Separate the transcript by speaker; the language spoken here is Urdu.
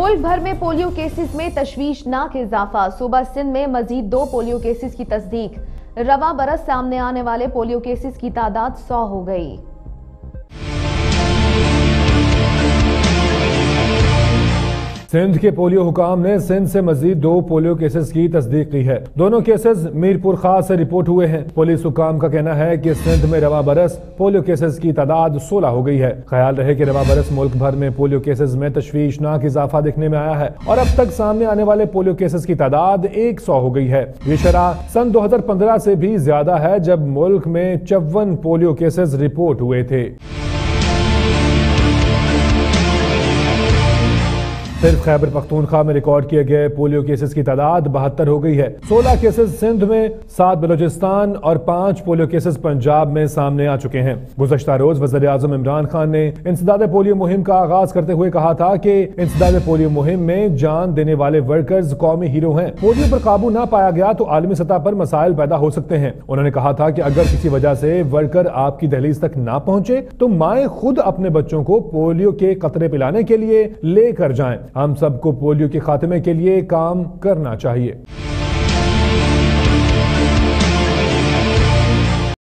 Speaker 1: ملک بھر میں پولیو کیسز میں تشویشناک اضافہ۔ صوبہ سندھ میں مزید دو پولیو کیسز کی تصدیق۔ رواں برس سامنے آنے والے پولیو کیسز کی تعداد سو ہو گئی۔
Speaker 2: سندھ کے پولیو حکام نے سندھ سے مزید دو پولیو کیسز کی تصدیق کی ہے۔ دونوں کیسز میرپور خاص سے رپورٹ ہوئے ہیں۔ پولیس حکام کا کہنا ہے کہ سندھ میں رواں برس پولیو کیسز کی تعداد سولہ ہو گئی ہے۔ خیال رہے کہ رواں برس ملک بھر میں پولیو کیسز میں تشویشناک اضافہ دیکھنے میں آیا ہے اور اب تک سامنے آنے والے پولیو کیسز کی تعداد ایک سو ہو گئی ہے۔ یہ شرح سن دو ہزار پندرہ سے بھی زیادہ ہے جب ملک میں چون پولیو کیسز رپورٹ ہوئے تھے۔ صرف خیبر پختونخوا میں ریکارڈ کیے گئے پولیو کیسز کی تعداد بہتر ہو گئی ہے۔ سولہ کیسز سندھ میں، سات بلوچستان اور پانچ پولیو کیسز پنجاب میں سامنے آ چکے ہیں۔ گزشتہ روز وزیر اعظم عمران خان نے انسداد پولیو مہم کا آغاز کرتے ہوئے کہا تھا کہ انسداد پولیو مہم میں جان دینے والے ورکرز قومی ہیرو ہیں۔ پولیو پر قابو نہ پایا گیا تو عالمی سطح پر مسائل پیدا ہو سکتے ہیں۔ انہوں نے کہا تھا کہ اگر کسی وجہ سے ورکر آپ کی دہلیز تک نہ پہنچے تو مائیں خود اپنے بچوں کو پولیو کے قطرے پلانے کے لیے لے کر جائیں۔ ہم سب کو پولیو کے خاتمے کے لیے کام کرنا چاہیے۔